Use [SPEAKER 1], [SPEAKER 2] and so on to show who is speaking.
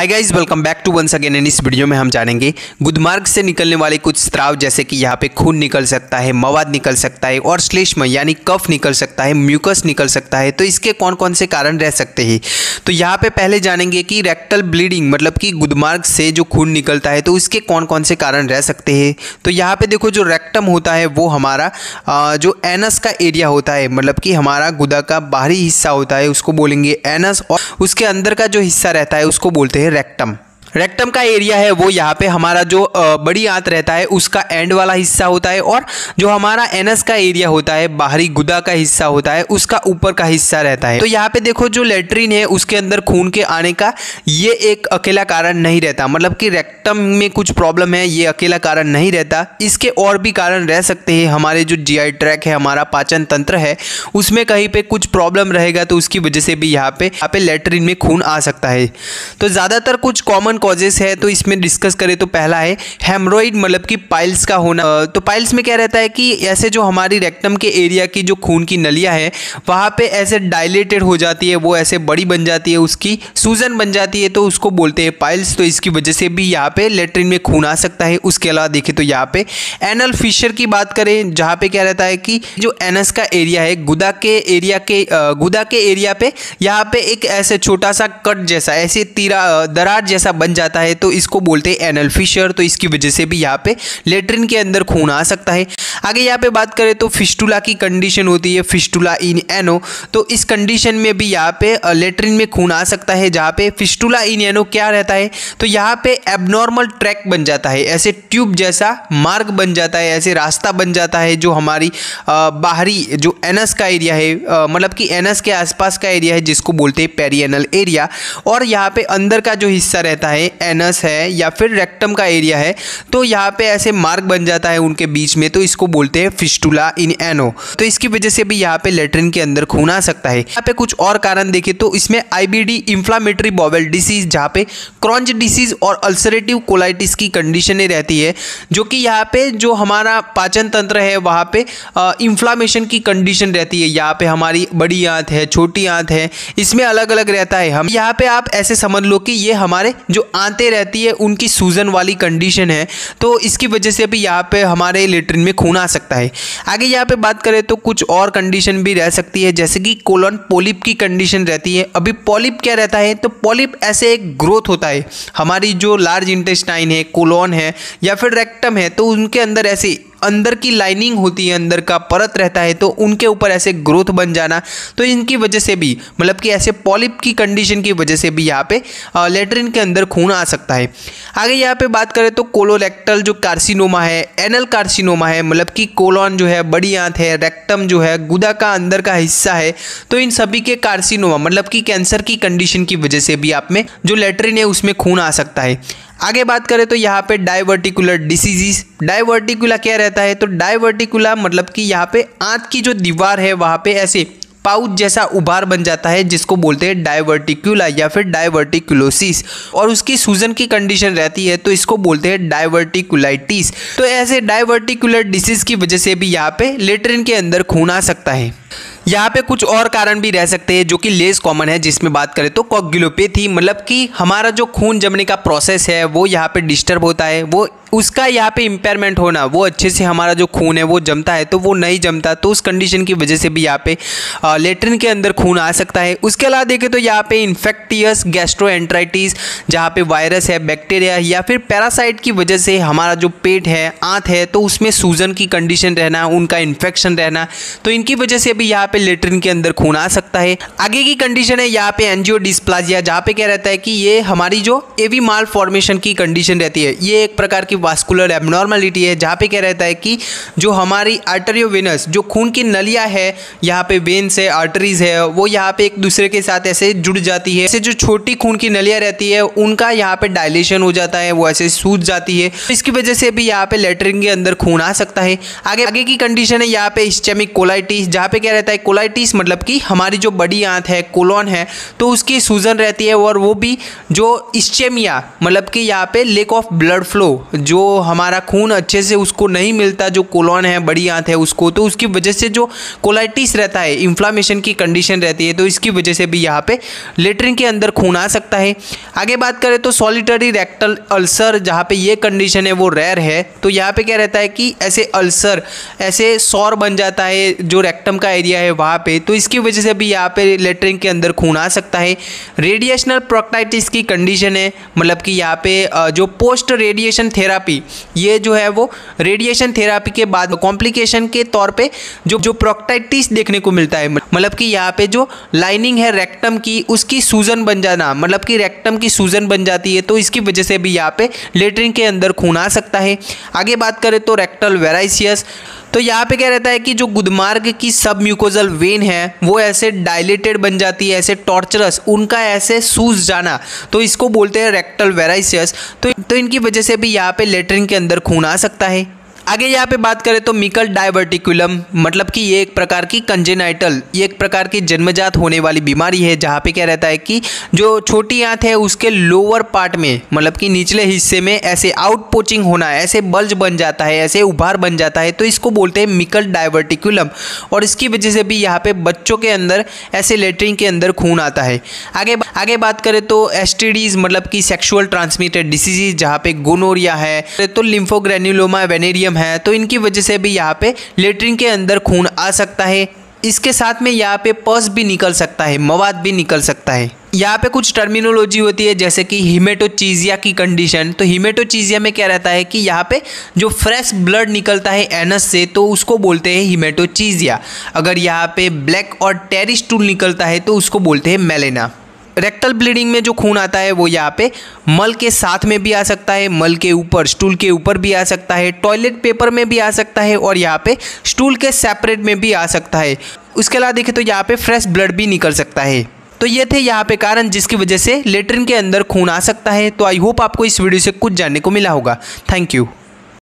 [SPEAKER 1] Hi guys welcome back to once again इस video में हम जानेंगे गुदमार्ग से निकलने वाले कुछ स्त्राव जैसे कि यहाँ पे खून निकल सकता है, मवाद निकल सकता है और श्लेष्म यानी कफ निकल सकता है, म्यूकस निकल सकता है। तो इसके कौन कौन से कारण रह सकते हैं? तो यहाँ पे पहले जानेंगे कि रेक्टल ब्लीडिंग मतलब कि गुदमार्ग से जो खून निकलता है तो इसके कौन कौन से कारण रह सकते हैं? तो यहाँ पे देखो जो रेक्टम होता है, वो हमारा जो एनस का एरिया होता है मतलब कि हमारा गुदा का बाहरी हिस्सा होता है, उसको बोलेंगे एनस और उसके अंदर का जो हिस्सा रहता है, उसको बोलते हैं रेक्टम रेक्टम का एरिया है, वो यहाँ पे हमारा जो बड़ी आंत रहता है, उसका एंड वाला हिस्सा होता है और जो हमारा एनस का एरिया होता है, बाहरी गुदा का हिस्सा होता है, उसका ऊपर का हिस्सा रहता है। तो यहाँ पे देखो जो लेटरिन है, उसके अंदर खून के आने का, ये एक अकेला कारण नहीं रहता। मतलब कि रेक्टम में कुछ प्रॉब्लम है, ये अकेला कारण नहीं रहता। इसके और भी कारण रह सकते हैं। हमारे जो जीआई ट्रैक है, हमारा पाचन तंत्र है, उसमें कहीं पर कुछ प्रॉब्लम रहेगा तो उसकी वजह से भी यहाँ पे यहाँ पे लेटरिन में खून आ सकता है। तो ज़्यादातर कुछ कॉमन कॉजेस है तो इसमें डिस्कस करें तो पहला है हेमरोइड मतलब कि पाइल्स का होना। तो पाइल्स में क्या रहता है कि ऐसे जो हमारी रेक्टम के एरिया की जो खून की नलियाँ है, वहाँ पे ऐसे डायलेटेड हो जाती है, वो ऐसे बड़ी बन जाती है, उसकी सूजन बन जाती है तो उसको बोलते हैं पाइल्स तो इसकी वजह से भी यहाँ पे लेटरिन में खून आ सकता है। उसके अलावा देखें तो यहाँ पे एनल फिशर की बात करें, जहाँ पे क्या रहता है कि जो एनस का एरिया है, गुदा के एरिया के गुदा के एरिया पे यहाँ पे एक ऐसे छोटा सा कट जैसा, ऐसे तीरा दरार जैसा बन जाता है तो इसको बोलते हैं एनल फिशर तो इसकी वजह से भी यहाँ पे लेटरिन के अंदर खून आ सकता है। आगे यहाँ पे बात करें तो फिस्टुला की कंडीशन होती है फिस्टुला इन एनो तो इस कंडीशन में भी यहाँ पे लेटरिन में खून आ सकता है, जहाँ पे फिस्टुला इन एनो क्या रहता है तो यहाँ पे एबनॉर्मल ट्रैक बन जाता है, ऐसे ट्यूब जैसा मार्ग बन जाता है, ऐसे रास्ता बन जाता है, जो हमारी बाहरी, जो एनस का एरिया है मतलब कि एनस के आसपास का एरिया है, जिसको बोलते हैं पेरियनल एरिया और यहाँ पे अंदर का जो हिस्सा रहता है एनस है या फिर रेक्टम का एरिया है तो यहाँ पे ऐसे मार्ग बन जाता है उनके बीच में तो इसको बोलते हैं फिस्टुला इन एनो तो इसकी वजह से भी यहाँ पे लेटरिन के अंदर खून आ सकता है। यहाँ पे कुछ और कारण देखें तो इसमें आईबीडी इंफ्लामेटरी बॉवल डिसीज जहाँ पे क्रॉन्ज डिसीज और अल्सरेटिव कोलाइटिस की कंडीशनें रहती है, जो कि यहाँ पे जो हमारा पाचन तंत्र है, वहाँ पे इंफ्लामेशन की कंडीशन रहती है। यहाँ पे हमारी बड़ी आंत है, छोटी आंत है, इसमें अलग अलग रहता है। हम यहाँ पे आप ऐसे समझ लो कि ये हमारे जो आंतें रहती है, उनकी सूजन वाली कंडीशन है तो इसकी वजह से भी यहाँ पे हमारे लेटरिन में खून आ सकता है। आगे यहाँ पे बात करें तो कुछ और कंडीशन भी रह सकती है, जैसे कि कोलन पोलिप की कंडीशन रहती है। अभी पोलिप क्या रहता है? तो पॉलिप ऐसे एक ग्रोथ होता है। हमारी जो लार्ज इंटेस्टाइन है कोलोन है, या फिर रेक्टम है तो उनके अंदर ऐसे अंदर की लाइनिंग होती है, अंदर का परत रहता है तो उनके ऊपर ऐसे ग्रोथ बन जाना। तो इनकी वजह से भी मतलब कि ऐसे पॉलिप की कंडीशन की वजह से भी यहाँ पे लेटरिन के अंदर खून आ सकता है। आगे यहाँ पे बात करें तो कोलोरेक्टल जो कार्सिनोमा है एनल कार्सिनोमा है मतलब कि कोलॉन जो है, बड़ी आंत है रेक्टम जो है, गुदा का अंदर का हिस्सा है तो इन सभी के कार्सिनोमा मतलब कि कैंसर की कंडीशन की वजह से भी आप में जो लेटरिन है, उसमें खून आ सकता है। आगे बात करें तो यहाँ पे डाइवर्टिकुलर डिसीजीज डाइवर्टिकुला क्या रहता है? तो डाइवर्टिकुला मतलब कि यहाँ पे आंत की जो दीवार है, वहाँ पे ऐसे पाउच जैसा उभार बन जाता है, जिसको बोलते हैं डाइवर्टिकुला या फिर डाइवर्टिकुलोसिस और उसकी सूजन की कंडीशन रहती है तो इसको बोलते हैं डाइवर्टिकुलाइटिस तो ऐसे डाइवर्टिकुलर डिसीज की वजह से भी यहाँ पे लेटरिन के अंदर खून आ सकता है। यहाँ पे कुछ और कारण भी रह सकते हैं जो कि लेस कॉमन है, जिसमें बात करें तो कॉग्युलोपैथी मतलब कि हमारा जो खून जमने का प्रोसेस है, वो यहाँ पे डिस्टर्ब होता है, वो उसका यहाँ पे इम्पेयरमेंट होना, वो अच्छे से हमारा जो खून है, वो जमता है तो वो नहीं जमता तो उस कंडीशन की वजह से भी यहाँ पे लेटरिन के अंदर खून आ सकता है। उसके अलावा देखें तो यहाँ पे इन्फेक्टियस गैस्ट्रोएंट्राइटिस जहाँ पे वायरस है बैक्टीरिया या फिर पैरासाइट की वजह से हमारा जो पेट है, आँत है तो उसमें सूजन की कंडीशन रहना, उनका इन्फेक्शन रहना तो इनकी वजह से भी यहाँ पे लेटरिन के अंदर खून आ सकता है। आगे की कंडीशन है यहाँ पे एनजियो डिस्प्लाजिया जहाँ पे क्या रहता है कि ये हमारी जो एवी माल फॉर्मेशन की कंडीशन रहती है, ये एक प्रकार की वास्कुलर एबनॉर्मलिटी है, जहाँ पे क्या रहता है कि जो हमारी आर्टरियोवेनस जो खून की नलियाँ है, यहाँ पे वेन्स है आर्टरीज है, वो यहाँ पे एक दूसरे के साथ ऐसे जुड़ जाती है। ऐसे जो छोटी खून की नलियाँ रहती है, उनका यहाँ पे डायलेशन हो जाता है, वो ऐसे सूज जाती है। इसकी वजह से भी यहाँ पे लेटरिन के अंदर खून आ सकता है। आगे आगे की कंडीशन है यहाँ पे स्टेमिक कोलाइटिस जहाँ पे क्या रहता है कोलाइटिस मतलब कि हमारी जो बड़ी आंत है कोलोन है तो उसकी सूजन रहती है और वो भी जो स्टेमिया मतलब कि यहाँ पे लेक ऑफ़ ब्लड फ्लो जो हमारा खून अच्छे से उसको नहीं मिलता, जो कोलॉन है, बड़ी आंत है उसको तो उसकी वजह से जो कोलाइटिस रहता है इन्फ्लामेशन की कंडीशन रहती है तो इसकी वजह से भी यहाँ पे लेटरिन के अंदर खून आ सकता है। आगे बात करें तो सॉलिटरी रेक्टल अल्सर जहाँ पे ये कंडीशन है, वो रेयर है। तो यहाँ पे क्या रहता है कि ऐसे अल्सर ऐसे सौर बन जाता है जो रेक्टम का एरिया है वहाँ पे तो इसकी वजह से भी यहाँ पे लेटरिन के अंदर खून आ सकता है। रेडिएशनल प्रोक्टाइटिस की कंडीशन है मतलब कि यहाँ पे जो पोस्ट रेडिएशन थेरापी ये जो है वो रेडिएशन थेरापी के बाद कॉम्प्लिकेशन के तौर पे जो जो प्रोक्टाइटिस देखने को मिलता है। मतलब कि यहाँ पे जो लाइनिंग है रेक्टम की, उसकी सूजन बन जाना मतलब कि रेक्टम की सूजन बन जाती है तो इसकी वजह से भी यहाँ पे लेटरिन के अंदर खून आ सकता है। आगे बात करें तो रेक्टल वेराइसियस तो यहाँ पे क्या रहता है कि जो गुदमार्ग की सब म्यूकोजल वेन है, वो ऐसे डायलेटेड बन जाती है, ऐसे टॉर्चरस उनका ऐसे सूज जाना। तो इसको बोलते हैं रेक्टल वेराइसियस तो तो इनकी वजह से भी यहाँ पे लेटरिन के अंदर खून आ सकता है। आगे यहाँ पे बात करें तो मिकल डायवर्टिकुलम मतलब कि ये एक प्रकार की कंजेनाइटल ये एक प्रकार की जन्मजात होने वाली बीमारी है, जहाँ पे क्या रहता है कि जो छोटी आंत है, उसके लोअर पार्ट में मतलब कि निचले हिस्से में ऐसे आउट पोचिंग होना ऐसे बल्ज बन जाता है, ऐसे उभार बन जाता है तो इसको बोलते हैं मिकल डायवर्टिकुलम और इसकी वजह से भी यहाँ पे बच्चों के अंदर ऐसे लेटरिन के अंदर खून आता है। आगे आगे बात करें तो एस मतलब कि सेक्शुअल ट्रांसमिटेड डिसीज जहाँ पे गोनोरिया है तो लिम्फोग्रेन्यूलोमा वेनेरियम है तो इनकी वजह से भी यहाँ पे लेटरिन के अंदर खून आ सकता है। इसके साथ में यहाँ पे पस भी निकल सकता है, मवाद भी निकल सकता है। यहाँ पे कुछ टर्मिनोलॉजी होती है, जैसे कि हिमेटोचीजिया की कंडीशन तो हिमेटोचीजिया में क्या रहता है कि यहाँ पे जो फ्रेश ब्लड निकलता है एनस से तो उसको बोलते हैं हिमेटोचीजिया अगर यहाँ पे ब्लैक और टेरिस टूल निकलता है तो उसको बोलते हैं मेलेना रेक्टल ब्लीडिंग में जो खून आता है वो यहाँ पे मल के साथ में भी आ सकता है, मल के ऊपर स्टूल के ऊपर भी आ सकता है टॉयलेट पेपर में भी आ सकता है और यहाँ पे स्टूल के सेपरेट में भी आ सकता है। उसके अलावा देखें तो यहाँ पे फ्रेश ब्लड भी निकल सकता है। तो ये थे यहाँ पे कारण जिसकी वजह से लेटरिन के अंदर खून आ सकता है। तो आई होप आपको इस वीडियो से कुछ जानने को मिला होगा। Thank you